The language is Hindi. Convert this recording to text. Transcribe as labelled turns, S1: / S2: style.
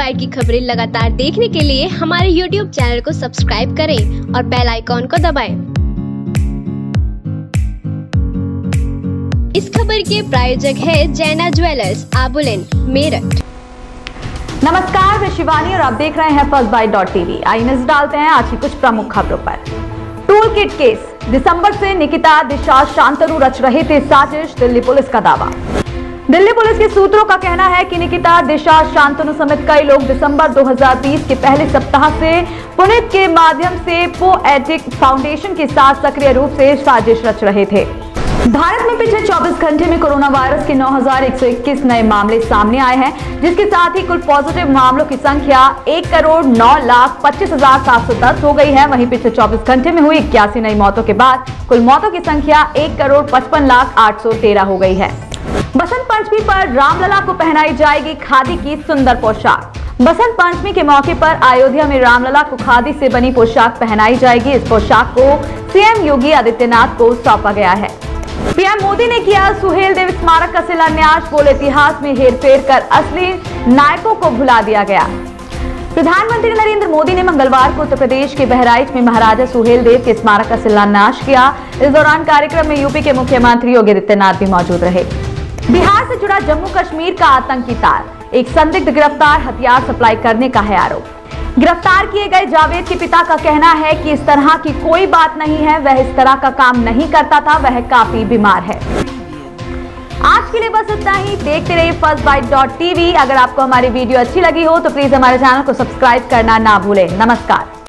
S1: बाइट की खबरें लगातार देखने के लिए हमारे YouTube चैनल को सब्सक्राइब करें और बेल आइकॉन को दबाएँ। इस खबर के प्रायोजक है जैना ज्वेलर्स आबुलेन मेरठ।
S2: नमस्कार, मैं शिवानी और आप देख रहे हैं फ़र्स्ट बाइट डॉट टीवी आई नज़र डालते हैं आज की कुछ प्रमुख खबरों पर। टूल किट केस दिसंबर से निकिता, दिशा, शांतनु रच रहे थे साजिश, दिल्ली पुलिस का दावा। दिल्ली पुलिस के सूत्रों का कहना है कि निकिता दिशा शांतनु समेत कई लोग दिसंबर 2020 के पहले सप्ताह से पुनित के माध्यम से पोएटिक फाउंडेशन के साथ सक्रिय रूप से साजिश रच रहे थे। भारत में पिछले 24 घंटे में कोरोना वायरस के 9,121 नए मामले सामने आए हैं जिसके साथ ही कुल पॉजिटिव मामलों की संख्या एक करोड़ नौ लाख पच्चीस हज़ार सात सौ दस हो गई है। वहीं पिछले 24 घंटे में हुई इक्यासी नई मौतों के बाद कुल मौतों की संख्या एक करोड़ पचपन लाख आठ सौ तेरह हो गई है। बसंत पंचमी पर रामलला को पहनाई जाएगी खादी की सुंदर पोशाक। बसंत पंचमी के मौके पर अयोध्या में रामलला को खादी से बनी पोशाक पहनाई जाएगी। इस पोशाक को सीएम योगी आदित्यनाथ को सौंपा गया है। पीएम मोदी ने किया सुहेल देव स्मारक का शिलान्यास। बोले इतिहास में हेरफेर कर असली नायकों को भुला दिया गया। प्रधानमंत्री नरेंद्र मोदी ने मंगलवार को उत्तर प्रदेश के बहराइच में महाराजा सुहेल देव के स्मारक का शिलान्यास किया। इस दौरान कार्यक्रम में यूपी के मुख्यमंत्री योगी आदित्यनाथ भी मौजूद रहे। बिहार से जुड़ा जम्मू कश्मीर का आतंकी तार। एक संदिग्ध गिरफ़्तार हथियार सप्लाई करने का है आरोप। गिरफ़्तार किए गए जावेद के पिता का कहना है कि इस तरह की कोई बात नहीं है, वह इस तरह का काम नहीं करता था, वह काफ़ी बीमार है। आज के लिए बस इतना ही। देखते रहिए फ़र्स्ट बाइट डॉट टीवी अगर आपको हमारी वीडियो अच्छी लगी हो तो प्लीज़ हमारे चैनल को सब्सक्राइब करना ना भूलें। नमस्कार।